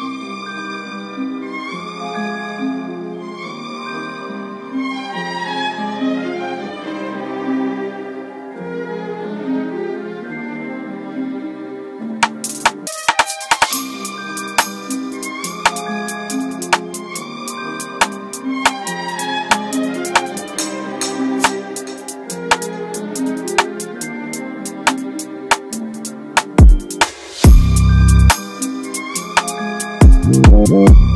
Thank Whoa.